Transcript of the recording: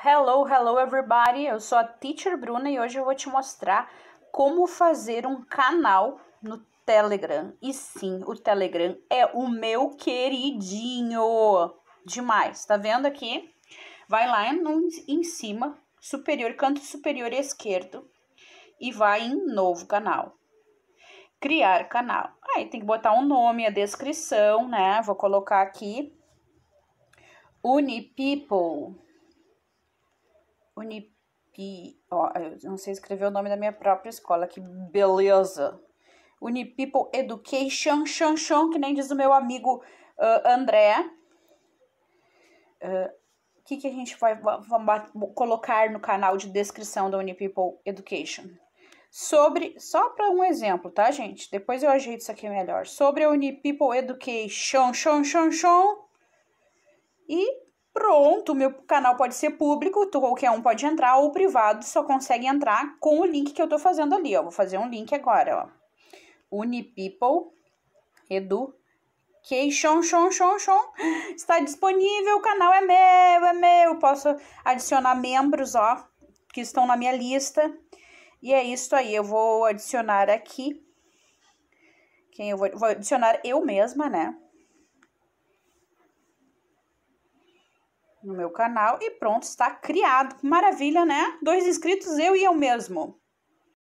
Hello, hello everybody! Eu sou a Teacher Bruna e hoje eu vou te mostrar como fazer um canal no Telegram. E sim, o Telegram é o meu queridinho demais. Tá vendo aqui? Vai lá em cima, superior, canto superior esquerdo e vai em novo canal. Criar canal. Aí tem que botar um nome, a descrição, né? Vou colocar aqui Unipeople Unipi. Ó, eu não sei escrever o nome da minha própria escola, que beleza! Unipeople Education, Chan Chan, que nem diz o meu amigo uh, André. O uh, que, que a gente vai, colocar no canal de descrição da Unipeople Education? Sobre, só para um exemplo, tá, gente? Depois eu ajeito isso aqui melhor. Sobre a Unipeople Education, Chan Chan Chan. E Pronto, meu canal pode ser público, qualquer um pode entrar, ou privado só consegue entrar com o link que eu tô fazendo ali, ó. Vou fazer um link agora, ó. Unipeople Education, shon, shon, shon. Está disponível, o canal é meu, é meu. Posso adicionar membros, ó, que estão na minha lista. E é isso aí, eu vou adicionar aqui. Quem eu vou, vou adicionar eu mesma, né? No meu canal e pronto, está criado. Maravilha, né? Dois inscritos, eu e eu mesmo.